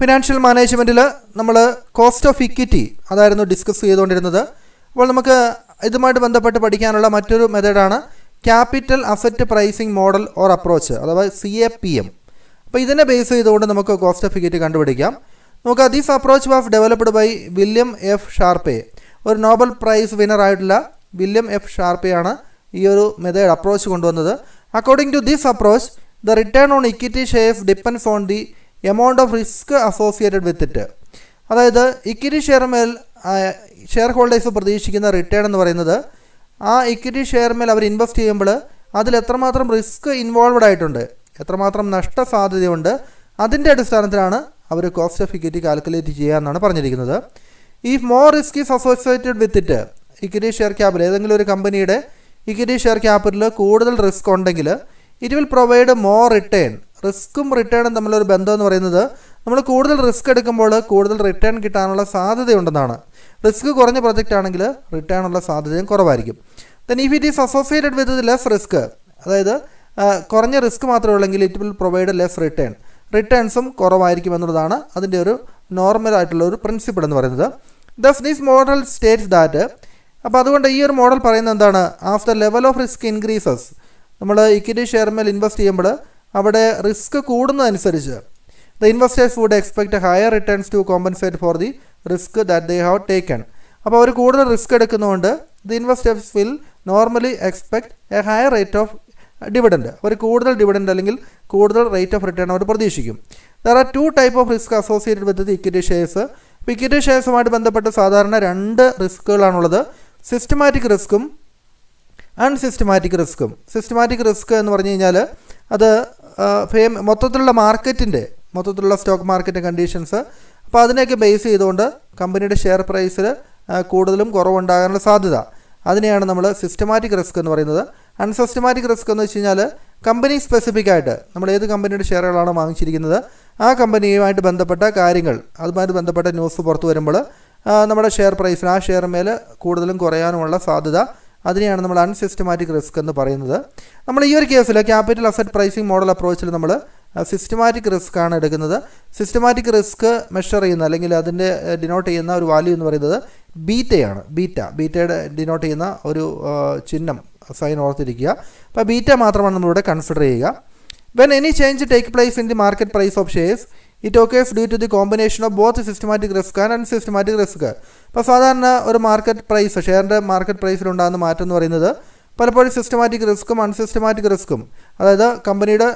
Financial മാനേജ്മെന്റിൽ നമ്മൾ cost of equity അതായിരുന്നു ഡിസ്കസ് ചെയ്തുകൊണ്ടിരുന്നത്. അപ്പോൾ നമുക്ക് ഇതുമായിട്ട് ബന്ധപ്പെട്ട് പഠിക്കാനുള്ള മറ്റൊരു മെത്തേഡാണ് capital asset pricing model or approach അഥവാ സി എ പി എം അപ്പോൾ ഇതിനെ ബേസ് ചെയ്തുകൊണ്ട് നമുക്ക് കോസ്റ്റ് ഓഫ് ഇക്വിറ്റി കണ്ടുപിടിക്കാം. നമുക്ക് these approach was developed by William F Sharpe ഒരു നോബൽ പ്രൈസ് വിന്നർ ആയിട്ടുള്ള വില്യം എഫ് ഷാർപ്പെയാണ് ഈ ഒരു മെത്തേഡ് അപ്രോച്ച് കൊണ്ടുവന്നത്. According to this approach the return on equity shares depends on the amount of risk associated with it അതായത് equity ഷെയർമേൽ share holders പ്രതീക്ഷിക്കുന്ന return എന്ന് പറയുന്നത് ആ ഇക്വിറ്റി ഷെയർമേൽ അവർ ഇൻവെസ്റ്റ് ചെയ്യുമ്പോൾ അതിൽ എത്രമാത്രം റിസ്ക് ഇൻവോൾവഡ് ആയിട്ടുണ്ട് എത്രമാത്രം നഷ്ടസാധ്യതയുണ്ട് അതിന്റെ അടിസ്ഥാനത്തിലാണ് അവർ കോസ്റ്റ് ഓഫ് ഇക്വിറ്റി കാൽക്കുലേറ്റ് ചെയ്യുക എന്നാണ് പറഞ്ഞിരിക്കുന്നത്. ഈ more risk is associated with it equity share capital ഏതെങ്കിലും ഒരു കമ്പനിയുടെ ഇക്വിറ്റി ഷെയർ ക്യാപിറ്റലിൽ കൂടുതൽ റിസ്ക് ഉണ്ടെങ്കിൽ it will provide more return റിസ്ക്കും റിട്ടേണും തമ്മിലൊരു ബന്ധം എന്ന് പറയുന്നത് നമ്മൾ കൂടുതൽ റിസ്ക് എടുക്കുമ്പോൾ കൂടുതൽ റിട്ടേൺ കിട്ടാനുള്ള സാധ്യതയുണ്ടെന്നാണ്. റിസ്ക് കുറഞ്ഞ പ്രൊജക്റ്റ് ആണെങ്കിൽ റിട്ടേൺ ഉള്ള സാധ്യതയും കുറവായിരിക്കും. Then if it is associated with less risk അതായത് കുറഞ്ഞ റിസ്ക് മാത്രമേ ഉള്ളെങ്കിൽ it will provide less return റിട്ടേൺസും കുറവായിരിക്കും എന്നുള്ളതാണ് അതിന്റെ ഒരു നോർമൽ ആയിട്ടുള്ള ഒരു പ്രിൻസിപ്പിൾ എന്ന് പറയുന്നത്. Thus these model states that അപ്പോൾ അതുകൊണ്ട് ഈ ഒരു മോഡൽ പറയുന്നത് എന്താണ്? After level of risk increases നമ്മൾ ഇക്വിറ്റി ഷെയർ മേൽ ഇൻവെസ്റ്റ് ചെയ്യുമ്പോൾ അവിടെ risk കൂടുന്നതനുസരിച്ച് the investors would expect higher returns to compensate for the risk that they have taken. അപ്പോൾ അവർ കൂടുതൽ risk എടുക്കുന്നതുകൊണ്ട് the investors will normally expect a higher rate of dividend. അവർ കൂടുതൽ dividend അല്ലെങ്കിൽ കൂടുതൽ rate of return അവർ പ്രതീക്ഷിക്കും. There are two type of risk associated with the equity shares ഇപ്പോൾ equity ഷെയർസുമായിട്ട് ബന്ധപ്പെട്ട് സാധാരണ രണ്ട് റിസ്ക്കുകളാണുള്ളത് സിസ്റ്റമാറ്റിക് റിസ്ക്കും അൺസിസ്റ്റമാറ്റിക് റിസ്ക്കും സിസ്റ്റമാറ്റിക് റിസ്ക് എന്ന് പറഞ്ഞു കഴിഞ്ഞാൽ അത് ഫേം മൊത്തത്തിലുള്ള മാർക്കറ്റിന്റെ മൊത്തത്തിലുള്ള സ്റ്റോക്ക് മാർക്കറ്റ് കണ്ടീഷൻസ് അപ്പോൾ അതിനെയൊക്കെ ബേസ് ചെയ്തുകൊണ്ട് കമ്പനിയുടെ ഷെയർ പ്രൈസിൽ കൂടുതലും കുറവുണ്ടാകാനുള്ള സാധ്യത. അതിനെയാണ് നമ്മൾ സിസ്റ്റമാറ്റിക് റിസ്ക് എന്ന് പറയുന്നത്. അൺസിസ്റ്റമാറ്റിക് റിസ്ക് എന്ന് വെച്ച് കഴിഞ്ഞാൽ കമ്പനി സ്പെസിഫിക് ആയിട്ട് നമ്മൾ ഏത് കമ്പനിയുടെ ഷെയറുകളാണ് വാങ്ങിച്ചിരിക്കുന്നത് ആ കമ്പനിയുമായിട്ട് ബന്ധപ്പെട്ട കാര്യങ്ങൾ അതുമായിട്ട് ബന്ധപ്പെട്ട ന്യൂസ് പുറത്തു വരുമ്പോൾ നമ്മുടെ ഷെയർ പ്രൈസിന് ആ ഷെയർ മേൽ കൂടുതലും കുറയാനുമുള്ള സാധ്യത അതിനെയാണ് നമ്മൾ അൺസിസ്റ്റമാറ്റിക് റിസ്ക് എന്ന് പറയുന്നത്. നമ്മൾ ഈ ഒരു കേസിൽ ക്യാപിറ്റൽ അസറ്റ് പ്രൈസിംഗ് മോഡൽ അപ്രോച്ചിൽ നമ്മൾ സിസ്റ്റമാറ്റിക് റിസ്ക് ആണ് എടുക്കുന്നത്. സിസ്റ്റമാറ്റിക് റിസ്ക് മെഷർ ചെയ്യുന്ന അല്ലെങ്കിൽ അതിന്റെ ഡിനോട്ട് ചെയ്യുന്ന ഒരു വാല്യൂ എന്ന് പറയുന്നത് ബീറ്റയാണ് ബീറ്റ ബീറ്റയുടെ ഡിനോട്ട് ചെയ്യുന്ന ഒരു ചിഹ്നം സൈൻ ഓർത്തിരിക്കുക. അപ്പോൾ ബീറ്റ മാത്രമാണ് നമ്മളിവിടെ കൺസിഡർ ചെയ്യുക. When any change take place in the market price of shares it occurs due to the combination of both systematic risk and unsystematic risk അപ്പോൾ സാധാരണ ഒരു മാർക്കറ്റ് പ്രൈസ് ഷെയറിന്റെ മാർക്കറ്റ് പ്രൈസിലുണ്ടാകുന്ന മാറ്റം എന്ന് പറയുന്നത് പലപ്പോഴും സിസ്റ്റമാറ്റിക് റിസ്ക്കും അൺസിസ്റ്റമാറ്റിക് റിസ്ക്കും അതായത് കമ്പനിയുടെ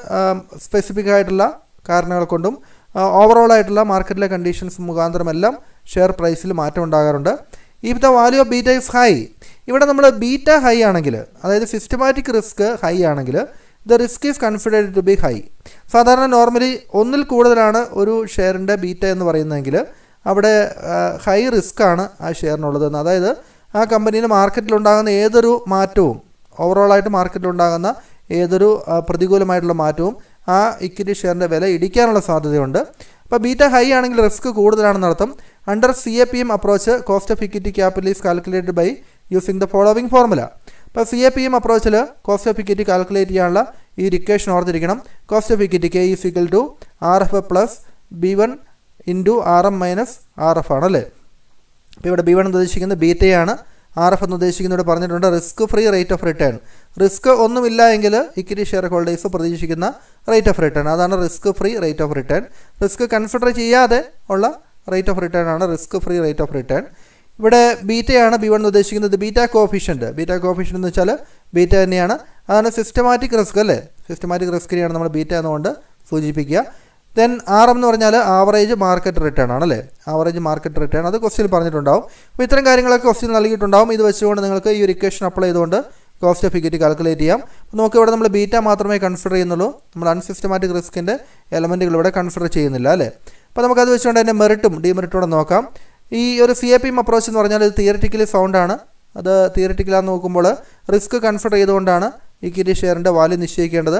സ്പെസിഫിക് ആയിട്ടുള്ള കാരണങ്ങൾ കൊണ്ടും ഓവറോൾ ആയിട്ടുള്ള മാർക്കറ്റിലെ കണ്ടീഷൻസ് മുഖാന്തരമെല്ലാം ഷെയർ പ്രൈസിൽ മാറ്റം ഉണ്ടാകാറുണ്ട്. If the value of beta is high ഇവിടെ നമ്മൾ ബീറ്റ ഹൈ ആണെങ്കിൽ അതായത് സിസ്റ്റമാറ്റിക് റിസ്ക് ഹൈ ആണെങ്കിൽ the risk is considered to be high സാധാരണ നോർമലി ഒന്നിൽ കൂടുതലാണ് ഒരു ഷെയറിന്റെ ബീറ്റ എന്ന് പറയുന്നതെങ്കിൽ അവിടെ ഹൈ റിസ്ക് ആണ് ആ ഷെയറിനുള്ളതെന്ന് അതായത് ആ കമ്പനിയിൽ മാർക്കറ്റിലുണ്ടാകുന്ന ഏതൊരു മാറ്റവും ഓവറോളായിട്ട് മാർക്കറ്റിലുണ്ടാകുന്ന ഏതൊരു പ്രതികൂലമായിട്ടുള്ള മാറ്റവും ആ ഇക്വിറ്റി ഷെയറിന്റെ വില ഇടിക്കാനുള്ള സാധ്യതയുണ്ട്. അപ്പോൾ ബീറ്റ ഹൈ ആണെങ്കിൽ റിസ്ക് കൂടുതലാണെന്ന് അർത്ഥം. Under C A P M approach cost of equity capital is calculated by using the following formula ഇപ്പോൾ സി എ പി എം അപ്രോച്ചിൽ കോസ്റ്റ് ഓഫ് ഇക്വിറ്റി കാൽക്കുലേറ്റ് ചെയ്യാനുള്ള ഈ ഇക്വേഷൻ ഓർത്തിരിക്കണം. Cost of equity K is equal to R F plus B one into R M minus R F ആണ് അല്ലേ? അപ്പോൾ ഇവിടെ B one എന്ന് ഉദ്ദേശിക്കുന്നത് ബീറ്റയാണ് ആർ എഫ് എന്ന് ഉദ്ദേശിക്കുന്നത് ഇവിടെ പറഞ്ഞിട്ടുണ്ട് risk free rate of return. Risk ഒന്നുമില്ല എങ്കിൽ ഇക്വിറ്റി ഷെയർ ഹോൾഡേഴ്സ് പ്രതീക്ഷിക്കുന്ന റേറ്റ് ഓഫ് റിട്ടേൺ. അതാണ് risk free rate of return. Risk consider ചെയ്യാതെ ഉള്ള റേറ്റ് ഓഫ് റിട്ടേൺ ആണ് risk free rate of return. ഇവിടെ ബീറ്റയാണ് ബി വൺ എന്ന് ഉദ്ദേശിക്കുന്നത് ബീറ്റ കോഫിഷ്യന്റ് ബീറ്റ കോഫിഷ്യന്റ് എന്ന് വെച്ചാൽ ബീറ്റ തന്നെയാണ്. അതാണ് സിസ്റ്റമാറ്റിക് റിസ്ക് അല്ലേ? സിസ്റ്റമാറ്റിക് റിസ്കിനെയാണ് നമ്മൾ ബീറ്റ എന്നുകൊണ്ട് സൂചിപ്പിക്കുക. ദെൻ ആർ എം എന്ന് പറഞ്ഞാൽ ആവറേജ് മാർക്കറ്റ് റിട്ടേൺ ആണ് അല്ലേ? ആവറേജ് മാർക്കറ്റ് റിട്ടേൺ അത് ക്വസ്റ്റ്യൻ പറഞ്ഞിട്ടുണ്ടാവും. അപ്പോൾ ഇത്തരം കാര്യങ്ങളൊക്കെ ക്വസ്റ്റ്യൻ നൽകിയിട്ടുണ്ടാവും. ഇത് വെച്ചുകൊണ്ട് നിങ്ങൾക്ക് ഈ ഒരു ഇക്വേഷൻ അപ്ലൈ ചെയ്തുകൊണ്ട് കോസ്റ്റ് ഓഫ് ഇക്വിറ്റി കാൽക്കുലേറ്റ് ചെയ്യാം. നമുക്ക് ഇവിടെ നമ്മൾ ബീറ്റ മാത്രമേ കൺസിഡർ ചെയ്യുന്നുള്ളൂ. നമ്മൾ അൺസിസ്റ്റമാറ്റിക് റിസ്കിന്റെ എലമെന്റുകൾ ഇവിടെ കൺസിഡർ ചെയ്യുന്നില്ല അല്ലേ? അപ്പോൾ നമുക്കത് വെച്ചുകൊണ്ട് അതിന്റെ മെറിറ്റും ഡിമെറിറ്റോടെ നോക്കാം. ഈ ഒരു C A P M approach എന്ന് പറഞ്ഞാൽ ഇത് തിയററ്റിക്കലി സൗണ്ടാണ് അത് തിയറിറ്റിക്കലാന്ന് നോക്കുമ്പോൾ റിസ്ക് കൺസിഡർ ചെയ്തുകൊണ്ടാണ് ഇക്വിറ്റി ഷെയറിന്റെ വാല്യൂ നിശ്ചയിക്കേണ്ടത്.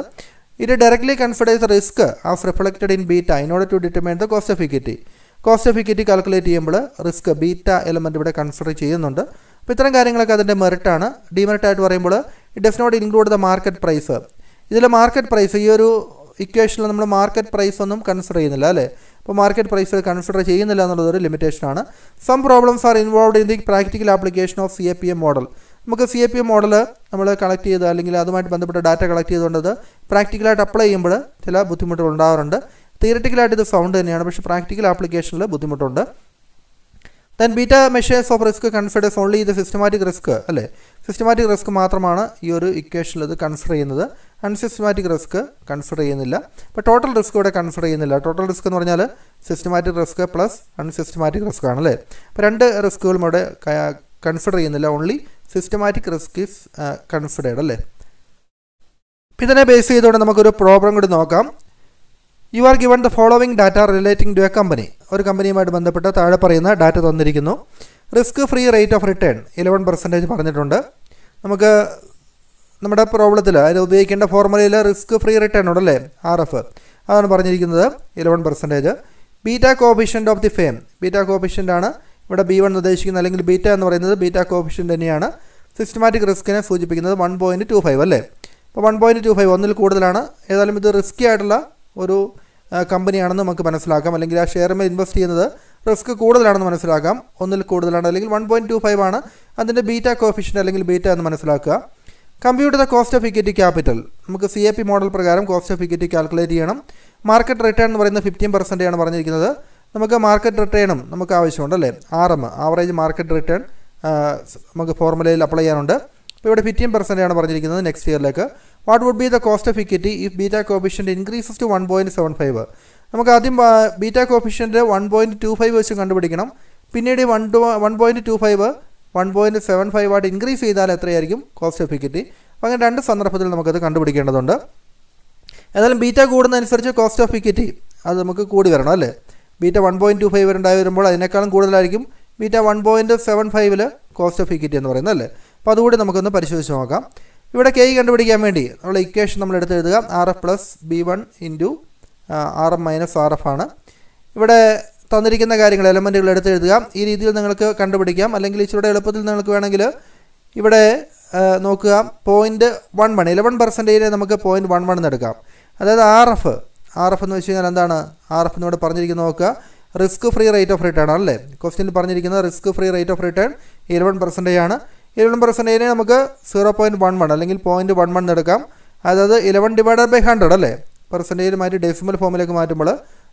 ഇത് ഡയറക്ട്ലി ചെയ്ത risk as reflected in beta in order to determine the cost of equity cost of equity calculate ചെയ്യുമ്പോൾ റിസ്ക് ബീറ്റ എലമെന്റ് ഇവിടെ കൺസിഡർ ചെയ്യുന്നുണ്ട്. അപ്പോൾ ഇത്തരം കാര്യങ്ങളൊക്കെ അതിന്റെ മെറിറ്റാണ് ഡിമെറിറ്റ് ആയിട്ട് പറയുമ്പോൾ it does not include the market price ഇതിൽ മാർക്കറ്റ് പ്രൈസ് ഈ ഒരു ഇക്വേഷനിൽ നമ്മൾ മാർക്കറ്റ് പ്രൈസ് ഒന്നും കൺസിഡർ ചെയ്യുന്നില്ല അല്ലേ? അപ്പോൾ മാർക്കറ്റ് പ്രൈസ് കൺസിഡർ ചെയ്യുന്നില്ല എന്നുള്ളത് ഒരു ലിമിറ്റേഷനാണ് some problems are involve in the practical application of C A P M model നമുക്ക് C A P M model നമ്മൾ കളക്ട് ചെയ്ത് അല്ലെങ്കിൽ അതുമായിട്ട് ബന്ധപ്പെട്ട ഡാറ്റ കളക്ട് ചെയ്തുകൊണ്ടത് പ്രാക്ടിക്കലായിട്ട് അപ്ലൈ ചെയ്യുമ്പോൾ ചില ബുദ്ധിമുട്ടുകൾ ഉണ്ടാകാറുണ്ട് തിയററ്റിക്കലായിട്ട് ഇത് സൗണ്ട് തന്നെയാണ്. പക്ഷേ പ്രാക്ടിക്കൽ ആപ്ലിക്കേഷനിൽ ബുദ്ധിമുട്ടുണ്ട്. Then beta measures of risk considers only ഇത് സിസ്റ്റമാറ്റിക് റിസ്ക് അല്ലേ? സിസ്റ്റമാറ്റിക് റിസ്ക് മാത്രമാണ് ഈ ഒരു ഇക്വേഷനിൽ ഇത് കൺസിഡർ ചെയ്യുന്നത്. അൺസിസ്റ്റമാറ്റിക് റിസ്ക് കൺസിഡർ ചെയ്യുന്നില്ല. അപ്പോൾ ടോട്ടൽ റിസ്ക് ഇവിടെ കൺസിഡർ ചെയ്യുന്നില്ല. ടോട്ടൽ റിസ്ക് എന്ന് പറഞ്ഞാൽ systematic risk plus unsystematic risk ആണ് അല്ലേ? അപ്പോൾ രണ്ട് റിസ്കുകളും ഇവിടെ കൺസിഡർ ചെയ്യുന്നില്ല. Only systematic risk is considered അല്ലേ? ഇതിനെ ബേസ് ചെയ്തുകൊണ്ട് നമുക്കൊരു പ്രോബ്ലം കൂടി നോക്കാം. You are given the following data relating to a company ഒരു കമ്പനിയുമായിട്ട് ബന്ധപ്പെട്ട് താഴെ പറയുന്ന ഡാറ്റ തന്നിരിക്കുന്നു. Risk free rate of return eleven percentage പറഞ്ഞിട്ടുണ്ട്. നമുക്ക് നമ്മുടെ പ്രോബ്ലത്തിൽ അതിൽ ഉപയോഗിക്കേണ്ട ഫോർമുലയിൽ റിസ്ക് ഫ്രീ റിട്ടേൺ ഉണ്ടല്ലേ? ആർ എഫ് അതാണ് പറഞ്ഞിരിക്കുന്നത്. Eleven percentage beta coefficient of the firm beta coefficient ആണ് ഇവിടെ ബി വൺ ഉദ്ദേശിക്കുന്നത്. അല്ലെങ്കിൽ ബീറ്റ എന്ന് പറയുന്നത് ബീറ്റ കോഫിഷ്യന്റ് തന്നെയാണ്. സിസ്റ്റമാറ്റിക് റിസ്കിനെ സൂചിപ്പിക്കുന്നത് വൺ പോയിന്റ് ടു ഫൈവ് അല്ലേ? അപ്പോൾ വൺ പോയിന്റ് ടു ഫൈവ് ഒന്നിൽ കൂടുതലാണ്. ഏതായാലും ഇത് റിസ്ക്കി ആയിട്ടുള്ള ഒരു കമ്പനിയാണെന്ന് നമുക്ക് മനസ്സിലാക്കാം. അല്ലെങ്കിൽ ആ ഷെയറിൽ ഇൻവെസ്റ്റ് ചെയ്യുന്നത് റിസ്ക് കൂടുതലാണെന്ന് മനസ്സിലാക്കാം. ഒന്നിൽ കൂടുതലാണ്. അല്ലെങ്കിൽ വൺ പോയിന്റ് ടു ഫൈവ് ആണ് അതിന്റെ ബീറ്റ കോഫിഷ്യന്റ് അല്ലെങ്കിൽ ബീറ്റ എന്ന് മനസ്സിലാക്കുക. Compute the cost of equity capital. നമുക്ക് സി എ പി മോഡൽ പ്രകാരം കോസ്റ്റ് ഓഫ് ഇക്വിറ്റി കാൽക്കുലേറ്റ് ചെയ്യണം. മാർക്കറ്റ് റിട്ടേൺ എന്ന് പറയുന്നത് ഫിഫ്റ്റീൻ പെർസെന്റ് ആണ് പറഞ്ഞിരിക്കുന്നത്. നമുക്ക് മാർക്കറ്റ് റിട്ടേണും നമുക്ക് ആവശ്യമുണ്ട് അല്ലേ? R M average market return നമുക്ക് ഫോർമുലയിൽ അപ്ലൈ ചെയ്യാനുണ്ട്. അപ്പോൾ ഇവിടെ ഫിഫ്റ്റീൻ പെർസെന്റ് ആണ് പറഞ്ഞിരിക്കുന്നത് next ഇയറിലേക്ക് what would be the cost of equity if beta coefficient increases to one point seven five നമുക്ക് ആദ്യം beta coefficient one point two five വെച്ച് കണ്ടുപിടിക്കണം. പിന്നീട് one two one point two five one point seven five ആയിട്ട് increase ചെയ്താൽ എത്രയായിരിക്കും? Cost of equity അപ്പോൾ അങ്ങനെ രണ്ട് സന്ദർഭത്തിൽ നമുക്കത് കണ്ടുപിടിക്കേണ്ടതുണ്ട്. ഏതായാലും ബീറ്റ കൂടുന്നതനുസരിച്ച് കോസ്റ്റ് ഓഫ് ഇക്വിറ്റി അത് നമുക്ക് കൂടി വരണം അല്ലേ? Beta one point two five ഉണ്ടായി വരുമ്പോൾ അതിനേക്കാളും കൂടുതലായിരിക്കും ബീറ്റ വൺ പോയിന്റ് സെവൻ ഫൈവിൽ കോസ്റ്റ് ഓഫ് ഇക്വിറ്റി എന്ന് പറയുന്നത് അല്ലേ? അപ്പോൾ അതുകൂടി നമുക്കൊന്ന് പരിശോധിച്ച് നോക്കാം. ഇവിടെ കെ കണ്ടുപിടിക്കാൻ വേണ്ടി നമ്മൾ ഇക്വേഷൻ നമ്മൾ എടുത്ത് എഴുതുക R F plus B one into R M minus R F ആണ്. ഇവിടെ തന്നിരിക്കുന്ന കാര്യങ്ങൾ എലമെന്റുകൾ എടുത്ത് എഴുതുക ഈ രീതിയിൽ നിങ്ങൾക്ക് കണ്ടുപിടിക്കാം. അല്ലെങ്കിൽ ഇച്ചിരിയുടെ എളുപ്പത്തിൽ നിങ്ങൾക്ക് വേണമെങ്കിൽ ഇവിടെ നോക്കുക. പോയിന്റ് വൺ വൺ ഇലവൻ പെർസെന്റേജിനെ നമുക്ക് പോയിന്റ് വൺ വൺ എന്ന് എടുക്കാം. അതായത് ആർ എഫ് ആർ എഫ് എന്ന് വെച്ച് കഴിഞ്ഞാൽ എന്താണ്? ആർ എഫ് എന്നിവിടെ പറഞ്ഞിരിക്കുന്നത് നോക്കുക. Risk free rate of return ആണല്ലേ ക്വസ്റ്റ്യനിൽ പറഞ്ഞിരിക്കുന്നത് risk free rate of return eleven percentage ആണ്. ഇലവൻ പെർസെന്റേജിനെ നമുക്ക് സീറോ പോയിന്റ് വൺ വൺ അല്ലെങ്കിൽ പോയിന്റ് വൺ വൺ എടുക്കാം. അതായത് ഇലവൻ ഡിവൈഡഡ് ബൈ ഹൺഡ്രഡ് അല്ലേ? പെർസെന്റേജ് മാറ്റി ഡെസിമൽ ഫോമിലേക്ക് മാറ്റുമ്പോൾ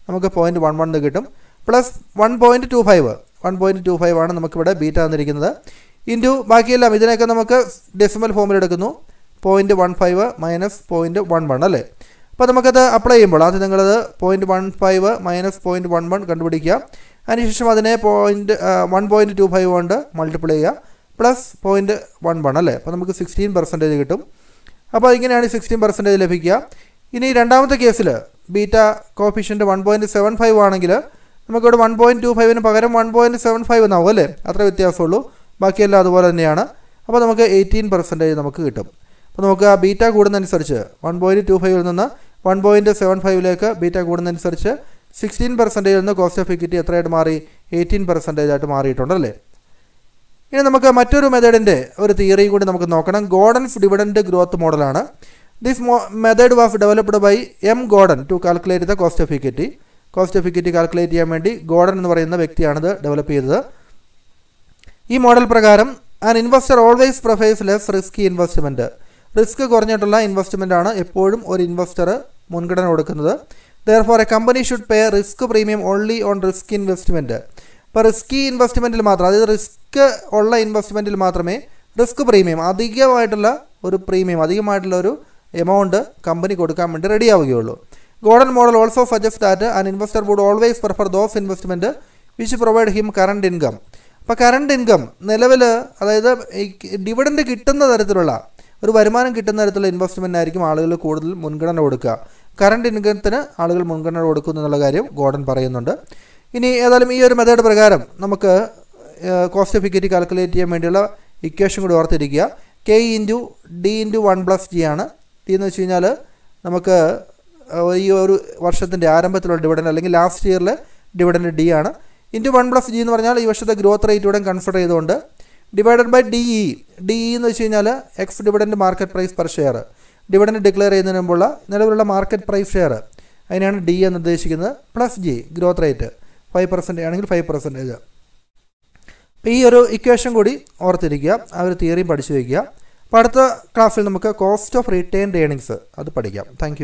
നമുക്ക് പോയിന്റ് വൺ വൺ കിട്ടും. Plus one point two five. One point two five ആണ് നമുക്കിവിടെ ബീറ്റ തന്നിരിക്കുന്നത്. ഇന്റു ബാക്കിയെല്ലാം ഇതിനൊക്കെ നമുക്ക് ഡെസിമൽ ഫോമിൽ എടുക്കുന്നു. Point one five minus point one one അല്ലേ? അപ്പോൾ നമുക്കത് അപ്ലൈ ചെയ്യുമ്പോൾ ആദ്യം നിങ്ങളത് point one five minus point one one കണ്ടുപിടിക്കുക. അതിനുശേഷം അതിനെ point one point two five കൊണ്ട് മൾട്ടിപ്ലൈ ചെയ്യുക. പ്ലസ് പോയിന്റ് വൺ വൺ അല്ലേ? അപ്പോൾ നമുക്ക് സിക്സ്റ്റീൻ പെർസെന്റേജ് കിട്ടും. അപ്പോൾ ഇങ്ങനെയാണ് സിക്സ്റ്റീൻ പെർസെന്റേജ് ലഭിക്കുക. ഇനി രണ്ടാമത്തെ കേസിൽ beta coefficient one point seven five ആണെങ്കിൽ നമുക്കിവിടെ വൺ പോയിന്റ് ടു ഫൈവിന് പകരം വൺ പോയിന്റ് സെവൻ ഫൈവ് എന്നാവും അല്ലേ? അത്ര വ്യത്യാസമുള്ളൂ. ബാക്കിയെല്ലാം അതുപോലെ തന്നെയാണ്. അപ്പോൾ നമുക്ക് എയ്റ്റീൻ പെർസെന്റേജ് നമുക്ക് കിട്ടും. അപ്പോൾ നമുക്ക് ആ ബീറ്റ കൂടുന്നതനുസരിച്ച് വൺ പോയിന്റ് ടു ഫൈവിൽ നിന്ന് വൺ പോയിന്റ് സെവൻ ഫൈവിലേക്ക് ബീറ്റ കൂടുന്നതനുസരിച്ച് സിക്സ്റ്റീൻ പെർസെന്റേജിൽ നിന്ന് കോസ്റ്റ് ഓഫ് ഇക്വിറ്റി എത്രയായിട്ട് മാറി? എയ്റ്റീൻ പെർസെന്റേജ് ആയിട്ട് മാറിയിട്ടുണ്ടല്ലേ ഇനി നമുക്ക് മറ്റൊരു മെത്തേഡിന്റെ ഒരു തിയറി കൂടി നമുക്ക് നോക്കണം. ഗോഡൻസ് ഡിവിഡൻഡ് ഗ്രോത്ത് മോഡലാണ് this method was developed by M Gordon to calculate the cost of equity cost of equity calculate ചെയ്യാൻ വേണ്ടി ഗോഡൻ എന്ന് പറയുന്ന വ്യക്തിയാണിത് ഡെവലപ്പ് ചെയ്തത്. ഈ മോഡൽ പ്രകാരം an investor always prefers less risky investment risk കുറഞ്ഞിട്ടുള്ള investment ആണ് എപ്പോഴും ഒരു ഇൻവെസ്റ്റർ മുൻഗണന കൊടുക്കുന്നത്. Therefore a company should pay risk premium only on risk investment ഇപ്പോൾ റിസ്കി ഇൻവെസ്റ്റ്മെന്റിൽ മാത്രം അതായത് റിസ്ക് ഉള്ള ഇൻവെസ്റ്റ്മെന്റിൽ മാത്രമേ റിസ്ക് പ്രീമിയം അധികമായിട്ടുള്ള ഒരു പ്രീമിയം അധികമായിട്ടുള്ള ഒരു എമൗണ്ട് കമ്പനി കൊടുക്കാൻ വേണ്ടി ready Gordon model also suggest that and investor would always prefer those investment which provide him current income അപ്പോൾ കറണ്ട് ഇൻകം നിലവിൽ അതായത് ഡിവിഡൻഡ് കിട്ടുന്ന തരത്തിലുള്ള ഒരു വരുമാനം കിട്ടുന്ന തരത്തിലുള്ള ഇൻവെസ്റ്റ്മെന്റ് ആയിരിക്കും ആളുകൾ കൂടുതൽ മുൻഗണന കൊടുക്കുക. കറണ്ട് ഇൻകത്തിന് ആളുകൾ മുൻഗണന കൊടുക്കുന്നു എന്നുള്ള കാര്യം ഗോഡൻ പറയുന്നുണ്ട്. ഇനി ഏതായാലും ഈ ഒരു മെത്തേഡ് പ്രകാരം നമുക്ക് കോസ്റ്റ് ഓഫ് ഇക്വിറ്റി കാൽക്കുലേറ്റ് ചെയ്യാൻ വേണ്ടിയുള്ള ഇക്വേഷൻ കൂടി ഓർത്തിരിക്കുക. K into D into one plus G ആണ്. ഡി എന്ന് വെച്ച് കഴിഞ്ഞാൽ നമുക്ക് ഈ ഒരു വർഷത്തിന്റെ ആരംഭത്തിലുള്ള ഡിവിഡൻ അല്ലെങ്കിൽ ലാസ്റ്റ് ഇയറിലെ ഡിവിഡന്റ് ഡി ആണ്. ഇന്റു വൺ പ്ലസ് ജി എന്ന് പറഞ്ഞാൽ ഈ വർഷത്തെ ഗ്രോത്ത് റേറ്റ് ഇവിടെ കൺസിഡർ ചെയ്തുകൊണ്ട് divided by D E D E എന്ന് വെച്ച് കഴിഞ്ഞാൽ ex dividend market price per share dividend declare ചെയ്യുന്നതിന് മുമ്പുള്ള നിലവിലുള്ള മാർക്കറ്റ് പ്രൈസ് ഷെയർ അതിനാണ് ഡി എന്ന് ഉദ്ദേശിക്കുന്നത് plus G growth rate five percentage ആണെങ്കിൽ ഫൈവ് പെർസെന്റേജ് അപ്പോൾ ഈ ഒരു ഇക്വേഷൻ കൂടി ഓർത്തിരിക്കുക. ആ ഒരു തിയറിയും പഠിച്ചു വയ്ക്കുക. അപ്പോൾ അടുത്ത ക്ലാസ്സിൽ നമുക്ക് കോസ്റ്റ് ഓഫ് റിട്ടേൺ ഏണിങ്സ് അത് പഠിക്കാം. താങ്ക്